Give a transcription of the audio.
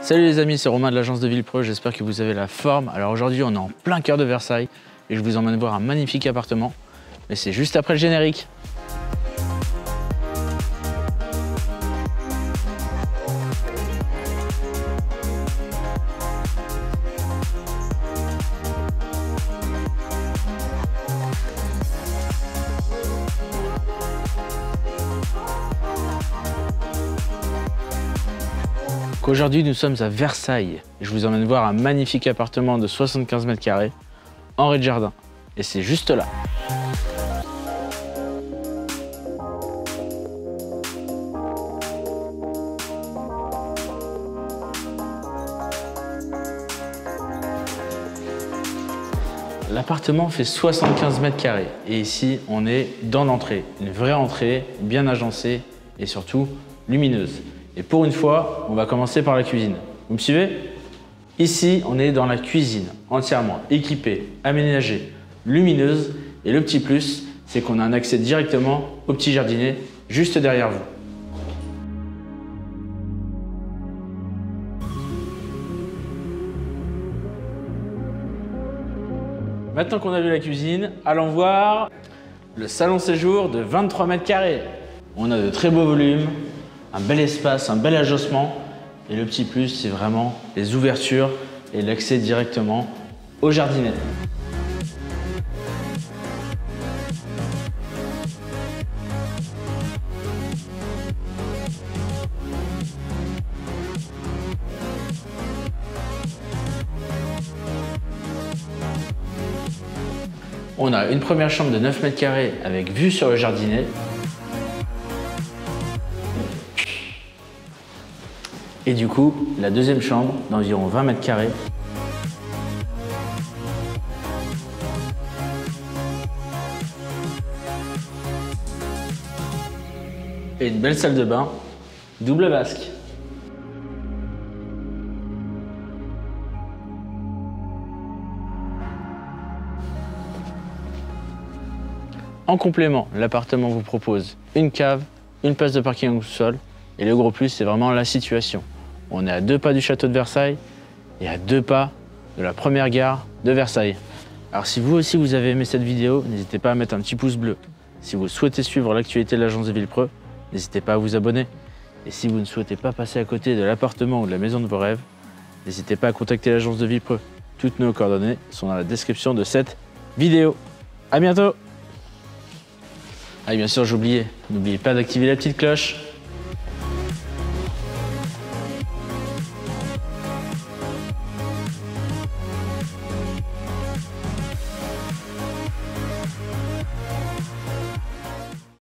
Salut les amis, c'est Romain de l'agence de Villepreux, j'espère que vous avez la forme. Alors aujourd'hui on est en plein cœur de Versailles et je vous emmène voir un magnifique appartement, mais c'est juste après le générique. Aujourd'hui, nous sommes à Versailles. Je vous emmène voir un magnifique appartement de 75 mètres carrés en rez-de-jardin. Et c'est juste là. L'appartement fait 75 mètres carrés et ici on est dans l'entrée, une vraie entrée bien agencée et surtout lumineuse. Et pour une fois, on va commencer par la cuisine. Vous me suivez? Ici, on est dans la cuisine, entièrement équipée, aménagée, lumineuse. Et le petit plus, c'est qu'on a un accès directement au petit jardinet juste derrière vous. Maintenant qu'on a vu la cuisine, allons voir le salon séjour de 23 mètres carrés. On a de très beaux volumes, un bel espace, un bel agencement. Et le petit plus, c'est vraiment les ouvertures et l'accès directement au jardinet. On a une première chambre de 9 mètres carrés avec vue sur le jardinet. Et du coup, la deuxième chambre d'environ 20 mètres carrés. Et une belle salle de bain, double vasque. En complément, l'appartement vous propose une cave, une place de parking au sol et le gros plus, c'est vraiment la situation. On est à deux pas du château de Versailles et à deux pas de la première gare de Versailles. Alors si vous aussi vous avez aimé cette vidéo, n'hésitez pas à mettre un petit pouce bleu. Si vous souhaitez suivre l'actualité de l'agence de Villepreux, n'hésitez pas à vous abonner. Et si vous ne souhaitez pas passer à côté de l'appartement ou de la maison de vos rêves, n'hésitez pas à contacter l'agence de Villepreux. Toutes nos coordonnées sont dans la description de cette vidéo. A bientôt Ah et bien sûr, j'oubliais, n'oubliez pas d'activer la petite cloche